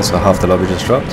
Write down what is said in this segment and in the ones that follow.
So half the lobby just dropped.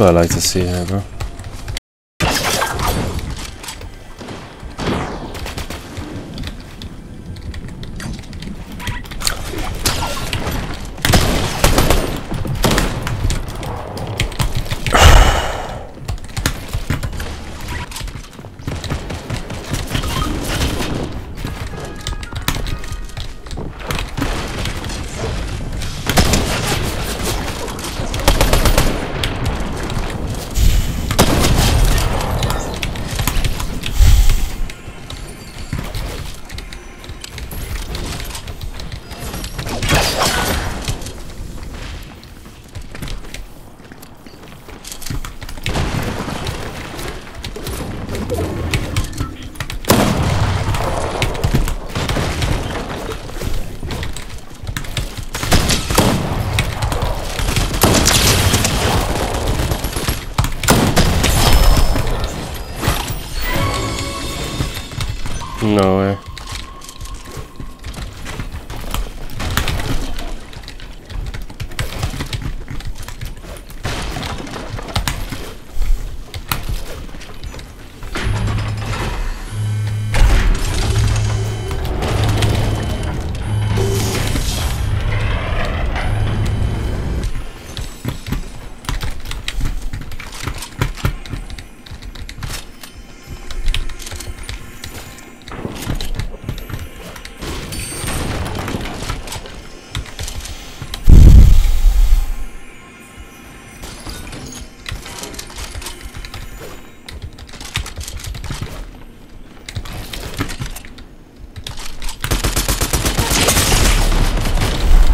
What I like to see here, bro. No way.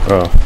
Bro.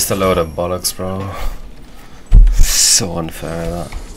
Just a load of bollocks, bro. So unfair that.